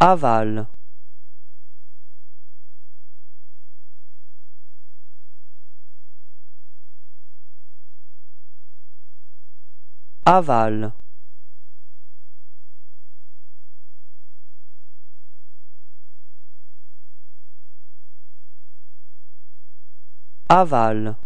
aval. Aval. Aval.